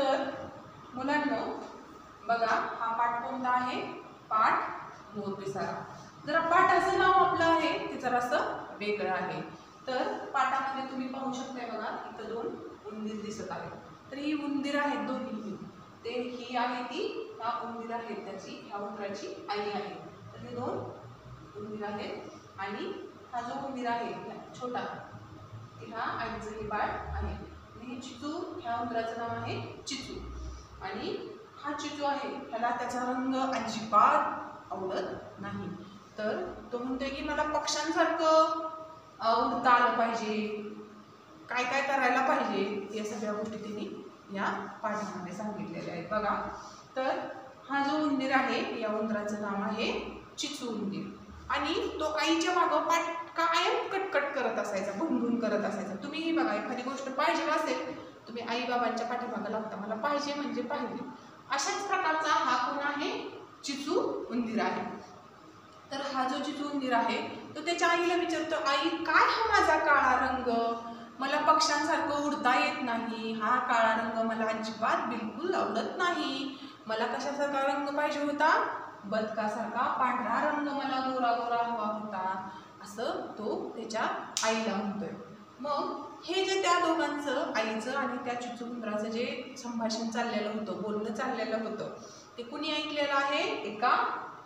तर मुलांना बघा हा पाठ कोणता आहे? पाठ मोर पिसारा जरा पाठाचं नाव आपलं आहे ते जरासं वेगळं आहे. तर पाठामध्ये तुम्ही पाहू शकताय बघा इथं दोन उंदीर दिसत आहेत. तर ही उंदीर आहेत दोन्ही. ते ही आहे ती ह्या उंदीर आहेत त्याची ह्या उंदराची आई आहे. तर हे दोन उंदीर आहेत. आणि हा जो उंदीर आहे छोटा की ह्या आईचं हे बाळ आहे. हे चिचू ह्या उंदराचं नाव आहे चिचू आणि हा चिचू आहे ह्याला त्याचा रंग अजिबात आवडत नाही. तर तो म्हणतोय की मला पक्ष्यांसारखं उडता आलं पाहिजे. काय काय करायला पाहिजे? या सगळ्या गोष्टी त्यांनी या पाठामध्ये सांगितलेल्या आहेत. बघा. तर हा जो उंदीर आहे या उंदराचं नाव आहे चिचू उंदीर. आणि तो आईच्या मागं पाट कायम कटकट करत असायचा भुणभुण करत असायचा. तुम्ही बघा एखादी गोष्ट पाहिजे असेल तुम्ही आई बाबांच्या पाठीमागं लागता मला पाहिजे म्हणजे पाहिजे. अशाच प्रकारचा हा कोण आहे? चिचू उंदीर आहे. तर हा जो चिचू उंदीर आहे तो त्याच्या आईला विचारतो आई काय हा माझा काळा रंग? मला पक्ष्यांसारखं उडता येत नाही. हा काळा रंग मला अजिबात बिलकुल आवडत नाही. मला कशासारखा रंग पाहिजे होता? बदकासारखा पांढरा रंग मला गोरा गोरा हवा होता. असं तो त्याच्या आईला म्हणतोय. मग हे जे त्या दोघांचं आईचं आणि त्या चिचुकुंद्राचं जे संभाषण चाललेलं होतं बोलणं चाललेलं होतं ते कुणी ऐकलेलं आहे? एका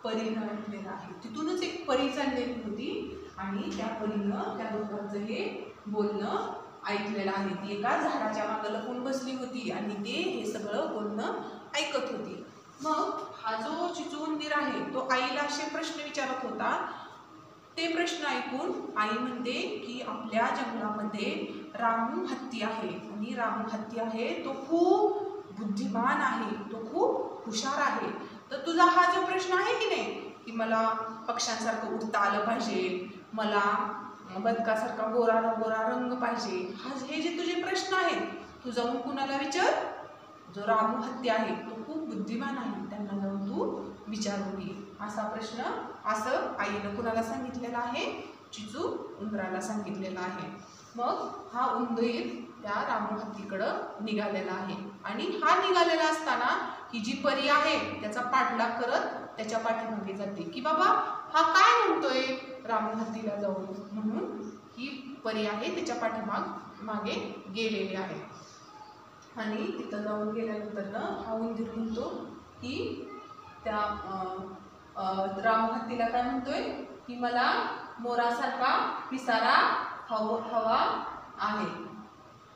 परीनं ऐकलेलं आहे. तिथूनच एक परी चाललेली होती आणि त्या परीनं त्या दोघांचं हे बोलणं ऐकलेलं आहे. ती एका झाडाच्या मागं लपून बसली होती आणि ते हे सगळं बोलणं ऐकत होती. मग हा जो चिचू उंदीर आहे तो आईला असे प्रश्न विचारत होता. ते प्रश्न ऐकून आई म्हणते की आपल्या जंगलामध्ये रामू हत्ती आहे. आणि रामू हत्ती आहे तो खूप बुद्धिमान आहे तो खूप हुशार आहे. तर तुझा हा जो प्रश्न आहे की नाही की मला पक्ष्यांसारखं उडता आलं पाहिजे मला बदकासारखा गोरा गोरा रंग पाहिजे हा हे जे तुझे प्रश्न आहेत तू जाऊन कुणाला विचार? जो रामू हत्ती आहे तो खूप बुद्धिमान आहे. त्यांना जाऊन तू विचारून घे असा प्रश्न असं आईनं कुणाला सांगितलेला आहे? चिचू उंदराला सांगितलेला आहे. मग हा उंदीर त्या रामू हत्तीकडं निघालेला आहे. आणि हा निघालेला असताना ही जी परी आहे त्याचा पाठलाग करत त्याच्या पाठीमागे जाते की बाबा हा काय म्हणतोय? रामू हत्तीला जाऊन म्हणून ही परी आहे त्याच्या पाठीमाग मागे गेलेली आहे. आणि तिथं जाऊन गेल्यानंतर ना हा उंदीर म्हणतो की त्या अं, अं, रामहत्तीला काय म्हणतोय? की मला मोरासारखा पिसारा हव हवा आहे.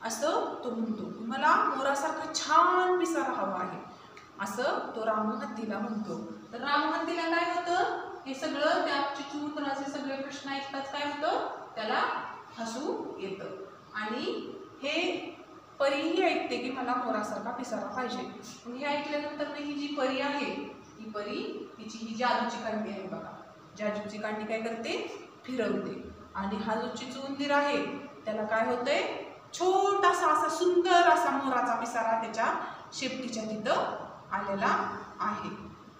असं तो म्हणतो. मला मोरासारखा छान पिसारा हवा आहे. असं तो रामहत्तीला म्हणतो. तर रामहत्तीला काय होतं? हे सगळं त्या चिचूत्राचे सगळे प्रश्न ऐकताच काय होतं? त्याला हसू येतं. आणि हे परीही ऐकते की मला मोरासारखा पिसारा पाहिजे. मग हे ऐकल्यानंतर ही जी परी आहे ही परी तिची ही जादूची कांडी आहे बघा. जादूची कांडी काय करते? फिरवते. आणि हा जो चिचू उंदीर आहे त्याला काय होतंय? छोटासा असा सुंदर असा मोराचा पिसारा त्याच्या शेपटीच्या तिथं आलेला आहे.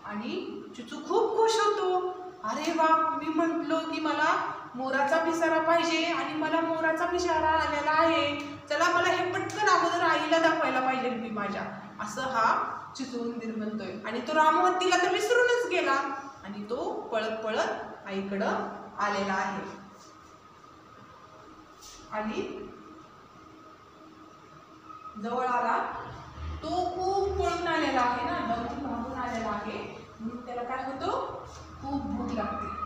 आणि चिचू खूप खुश होतो. अरे वा मी म्हटलो की मला मोराचा पिसारा पाहिजे आणि मला मोराचा पिसारा आलेला आहे. चला मला हे पटकन अगोदर आईला दाखवायला पाहिजे मी माझ्या. असं हा चिचू उंदीर आणि तो रामवतीला तर विसरूनच गेला. आणि तो पळत पळत आईकडं आलेला आहे. आणि जवळ आला. तो खूप पळून आलेला आहे ना. धावून धावून आलेला आहे. म्हणून त्याला काय होतो? खूप भूक लागते.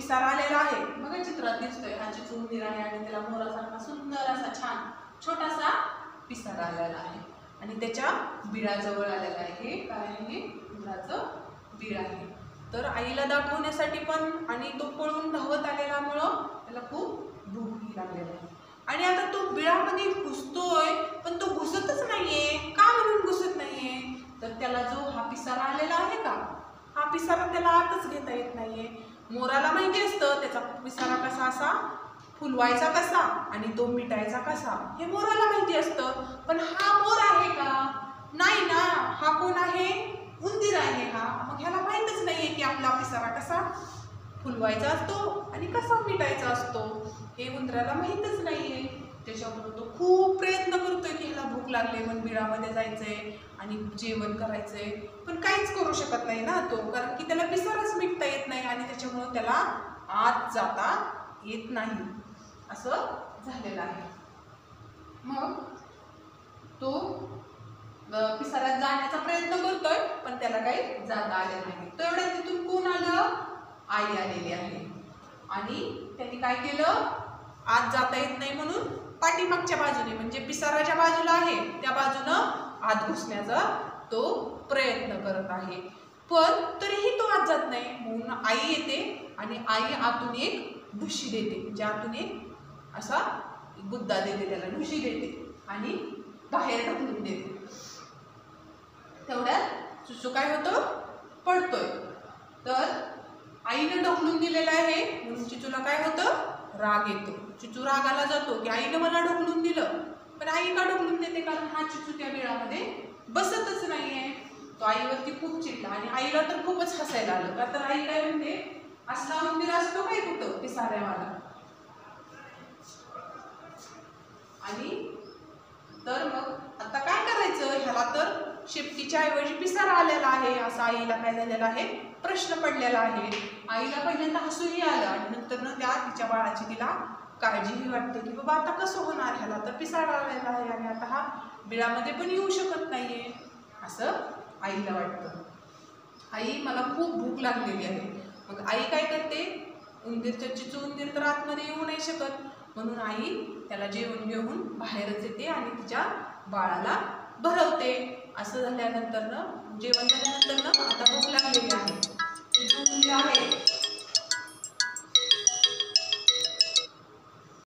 पिसारा आलेला आहे. बघा चित्रात दिसतोय हा चिचूंदीर आहे आणि त्याला मोरासारखा सुंदर असा छान छोटासा पिसारा आलेला आहे. आणि त्याच्या बिळाजवळ आलेला आहे हे काय आहे मुलाचं बीळ आहे. तर आईला दाखवण्यासाठी पण आणि तो पळून धावत आलेल्यामुळं त्याला खूप भूक लागलेला आहे. आणि आता तो बिळामध्ये घुसतोय पण तो घुसतच नाहीये. का म्हणून घुसत नाहीये? तर त्याला जो हा पिसारा आलेला आहे का? हा पिसारा त्याला आतच घेता येत नाहीये. मोराला माहिती असतं त्याचा विसारा कसा असा? फुलवायचा कसा? आणि तो मिटायचा कसा? हे मोराला माहिती असतं. पण हा मोर आहे का? नाही ना. हा कोण आहे? उंदीर आहे हा. मग ह्याला माहीतच नाही आहे की आपला विसारा कसा फुलवायचा असतो आणि कसा मिटायचा असतो. हे उंदराला माहीतच नाही आहे त्याच्यामुळे तो खूप प्रयत्न भूक लागली म्हणून बिळामध्ये जायचंय आणि जेवण करायचंय. पण काहीच करू शकत नाही ना तो कारण की त्याला पिसारच मिटता येत नाही आणि त्याच्यामुळं त्याला आत जाता येत नाही. असं झालेलं आहे. मग तो पिसाऱ्यात जाण्याचा प्रयत्न करतोय पण त्याला काही जाता आले नाही तेवढ्यात तिथून कोण आलं? आई आलेली आहे. आणि त्यांनी काय केलं? आत जाता येत नाही म्हणून पाठीमागच्या बाजूने म्हणजे पिसाराच्या बाजूला आहे त्या बाजूनं आत घुसण्याचा तो प्रयत्न करत आहे. पण तरीही तो आत जात नाही म्हणून आई येते आणि आई आतून एक ढुशी देते म्हणजे आतून एक असा बुद्धा देते त्याला ढुशी देते आणि बाहेर ढकलून देते. तेवढ्यात चुचू काय होतो? पडतोय. तर आईनं ढकलून दिलेलं आहे म्हणून चिचूला काय होतं? राग येतो. चिचू रागाला जातो की आईनं मला ढकलून दिलं. पण आई का ढकलून देते? कारण हा चिचू त्या वेळामध्ये बसतच नाही आहे तो आईवरती खूप चिडला आणि आईला तर खूपच हसायला आलं. का तर आई काय म्हणते? असला मंदिर असतो काय कुठं? ते साऱ्यावाला आणि तर मग आता काय करायचं? ह्याला तर शेपटीच्या ऐवजी पिसारा आलेला आहे असा आईला काय झालेला आहे? प्रश्न पडलेला आहे. आईला पहिल्यांदा हसूही आलं आणि नंतर न त्या तिच्या बाळाची तिला काळजीही वाटते की बाबा आता कसं होणार? ह्याला तर पिसारा आलेला आहे आणि आता हा बिळामध्ये पण येऊ शकत नाहीये असं आईला वाटतं. आई मला खूप भूक लागलेली आहे. मग आई काय करते? उंदीरच्या चिचू उंदीर तर आतमध्ये येऊ नाही शकत. म्हणून आई त्याला जेवण घेऊन बाहेरच येते आणि तिच्या बाळाला भरवते. असं झाल्यानंतर ना जेवण झाल्यानंतर ना आता भूक लागलेली आहे. चिचू उंदीर आहे.